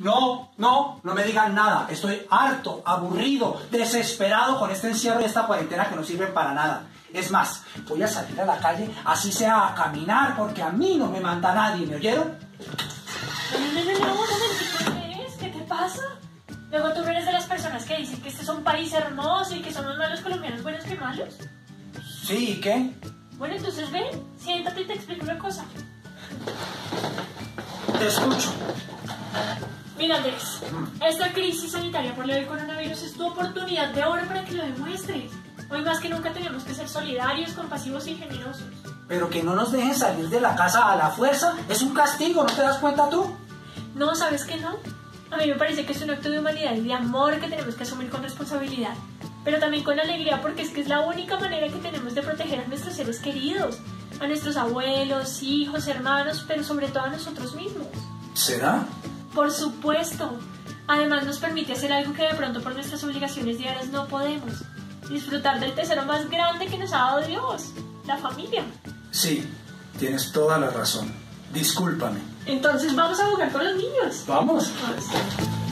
No, no, no me digan nada. Estoy harto, aburrido, desesperado con este encierro y esta cuarentena que no sirven para nada. Es más, voy a salir a la calle, así sea a caminar, porque a mí no me manda nadie, ¿me oyeron? No, no, no, no, ¿qué es? ¿Qué te pasa? Luego tú no eres de las personas que dicen que este es un país hermoso y que son los malos colombianos buenos que malos. Sí, ¿y qué? Bueno, entonces ven, siéntate y te explico una cosa. Te escucho. Mira, Andrés, esta crisis sanitaria por lo del coronavirus es tu oportunidad de oro para que lo demuestres. Hoy más que nunca tenemos que ser solidarios, compasivos y generosos. Pero que no nos dejen salir de la casa a la fuerza es un castigo, ¿no te das cuenta tú? No, ¿sabes qué no? A mí me parece que es un acto de humanidad y de amor que tenemos que asumir con responsabilidad, pero también con alegría porque es que es la única manera que tenemos de proteger a nuestros seres queridos, a nuestros abuelos, hijos, hermanos, pero sobre todo a nosotros mismos. ¿Será? Por supuesto. Además nos permite hacer algo que de pronto por nuestras obligaciones diarias no podemos. Disfrutar del tesoro más grande que nos ha dado Dios, la familia. Sí, tienes toda la razón. Discúlpame. Entonces vamos a jugar con los niños. Vamos. Vamos.